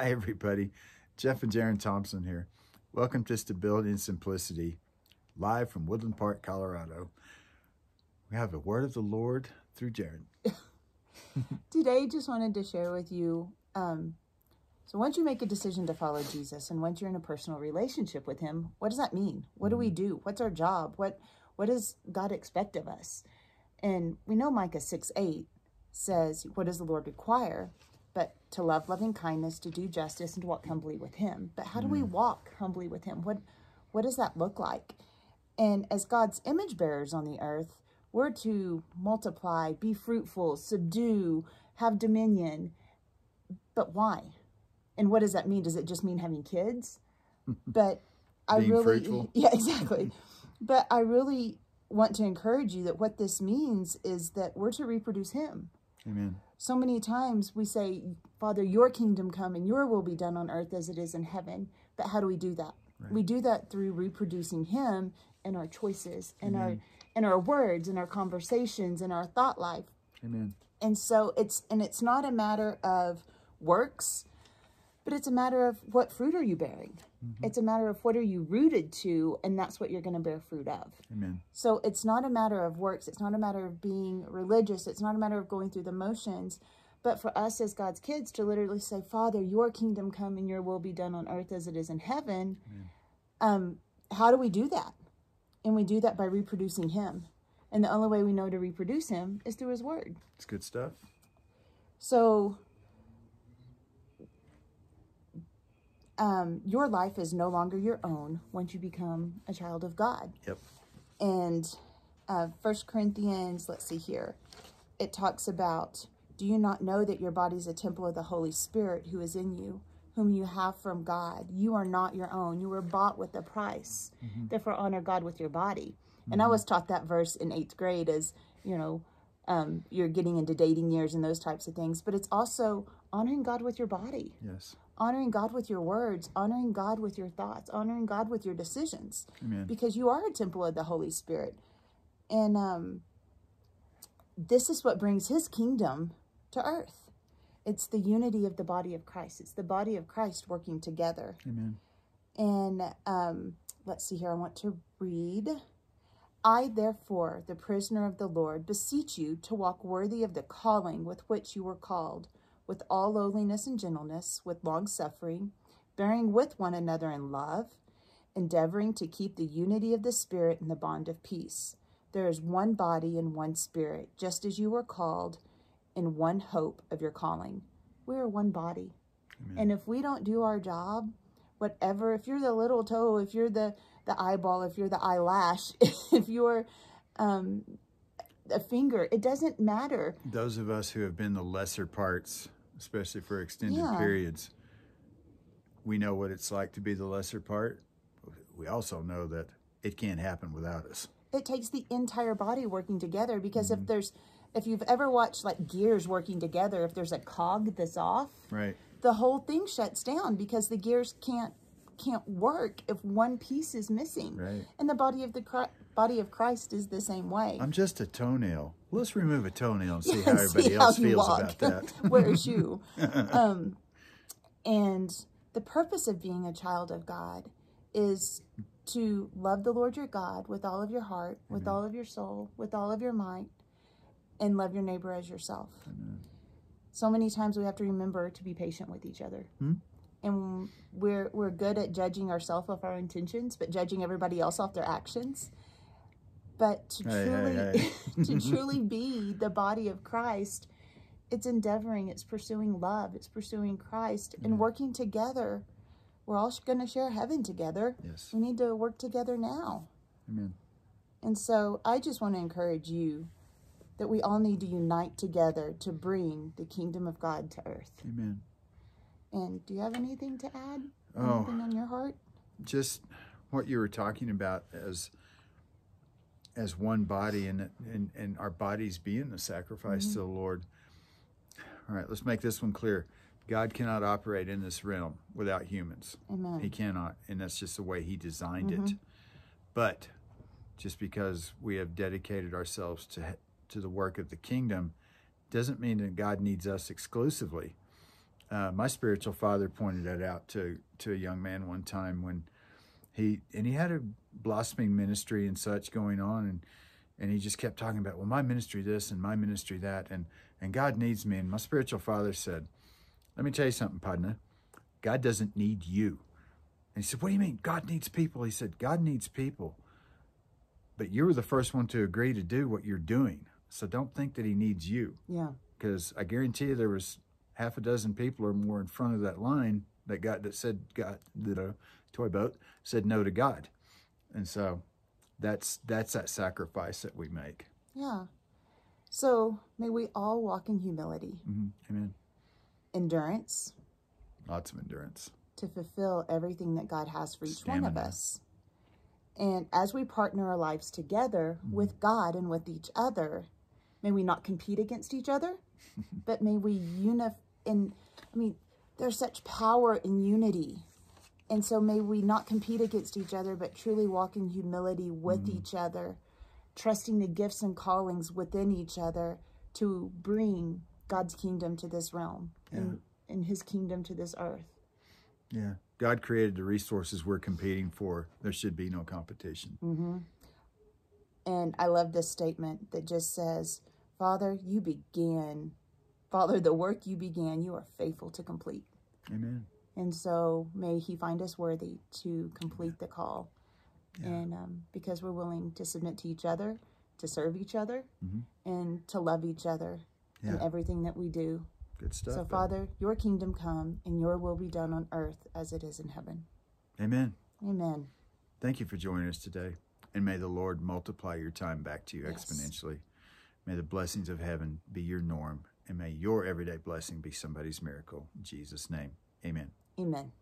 Hi, everybody. Jeff and Jerin Thompson here. Welcome to Stability in Simplicity, live from Woodland Park, Colorado. We have a word of the Lord through Jerin. Today, just wanted to share with you. Um, so, once you make a decision to follow Jesus, and once you're in a personal relationship with Him, what does that mean? What do we do? What's our job? What What does God expect of us? And we know Micah six eight says, "What does the Lord require?" But to love loving kindness, to do justice, and to walk humbly with Him. But how do we mm. walk humbly with Him? What What does that look like? And as God's image bearers on the earth, we're to multiply, be fruitful, subdue, have dominion. But why? And what does that mean? Does it just mean having kids? But I really, fruitful? yeah, exactly. but I really want to encourage you that what this means is that we're to reproduce Him. Amen. So many times we say, Father, your kingdom come and your will be done on earth as it is in heaven. But how do we do that? We do that through reproducing him in our choices, and our in our words, and our conversations, and our thought life. Amen. And so it's and it's not a matter of works, but it's a matter of what fruit are you bearing? It's a matter of what are you rooted to, and that's what you're going to bear fruit of. Amen. So it's not a matter of works. It's not a matter of being religious. It's not a matter of going through the motions. But for us as God's kids to literally say, Father, your kingdom come and your will be done on earth as it is in heaven. Um, how do we do that? And we do that by reproducing him. And the only way we know to reproduce him is through his word. It's good stuff. So um, your life is no longer your own once you become a child of God. Yep. And uh, First Corinthians, let's see here, it talks about, do you not know that your body is a temple of the Holy Spirit who is in you, whom you have from God? You are not your own. You were bought with a price. Therefore, honor God with your body. And I was taught that verse in eighth grade as, you know, um, you're getting into dating years and those types of things. But it's also honoring God with your body Yes. Honoring God with your words, honoring God with your thoughts, honoring God with your decisions, Amen. because you are a temple of the Holy Spirit. And um, this is what brings His kingdom to earth. It's the unity of the body of Christ. It's the body of Christ working together. Amen. And um, let's see here, I want to read. I, therefore, the prisoner of the Lord, beseech you to walk worthy of the calling with which you were called, with all lowliness and gentleness, with long suffering, bearing with one another in love, endeavoring to keep the unity of the Spirit in the bond of peace. There is one body and one Spirit, just as you were called, in one hope of your calling. We are one body. And if we don't do our job, whatever, if you're the little toe, if you're the, the eyeball, if you're the eyelash, if you're um, a finger, it doesn't matter. Those of us who have been the lesser parts, especially for extended Yeah. periods, we know what it's like to be the lesser part. We also know that it can't happen without us. It takes the entire body working together because if mm-hmm. there's, if you've ever watched like gears working together, if there's a cog that's off, Right. the whole thing shuts down because the gears can't can't work if one piece is missing. Right. And the body of the body of Christ is the same way. I'm just a toenail. Let's remove a toenail and see how everybody see else feels walk. about that. Wear a shoe. um, and the purpose of being a child of God is to love the Lord your God with all of your heart, with all of your soul, with all of your might, and love your neighbor as yourself. So many times we have to remember to be patient with each other. Hmm? And we're we're good at judging ourselves off our intentions, but judging everybody else off their actions. But to Hey, truly hey, to truly be the body of Christ, it's endeavoring, it's pursuing love, it's pursuing Christ, and working together. We're all going to share heaven together. Yes. We need to work together now. Amen. And so I just want to encourage you that we all need to unite together to bring the kingdom of God to earth. Amen. And do you have anything to add? Oh. Anything on your heart? Just what you were talking about as as one body and and, and our bodies being a sacrifice to the Lord. All right, let's make this one clear. God cannot operate in this realm without humans. Amen. He cannot, and that's just the way he designed it. But just because we have dedicated ourselves to to the work of the kingdom doesn't mean that God needs us exclusively. Uh, my spiritual father pointed that out to to a young man one time when he and he had a blossoming ministry and such going on, and and he just kept talking about well my ministry this and my ministry that and and God needs me. And my spiritual father said, "Let me tell you something, Padna. God doesn't need you." And he said, "What do you mean? God needs people?" He said, "God needs people." But you were the first one to agree to do what you're doing. So don't think that he needs you Yeah. because I guarantee you there was half a dozen people or more in front of that line that got that said got the toy boat said no to God, and so that's that's that sacrifice that we make. Yeah. So may we all walk in humility, hmm Amen. endurance, Lots of endurance. to fulfill everything that God has for each one of us. And as we partner our lives together with God and with each other, may we not compete against each other, but may we unify. And I mean, there's such power in unity. And so may we not compete against each other, but truly walk in humility with mm-hmm. each other, trusting the gifts and callings within each other to bring God's kingdom to this realm and, and his kingdom to this earth. Yeah. God created the resources we're competing for. There should be no competition. Mm-hmm. And I love this statement that just says, Father, you began, Father, the work you began, you are faithful to complete. Amen. And so may He find us worthy to complete the call. And um, because we're willing to submit to each other, to serve each other, and to love each other in everything that we do. Good stuff. so. Father, your kingdom come and your will be done on earth as it is in heaven. Amen. Amen. Thank you for joining us today. And may the Lord multiply your time back to you Yes. exponentially. May the blessings of heaven be your norm. And may your everyday blessing be somebody's miracle. In Jesus' name, amen. Amen.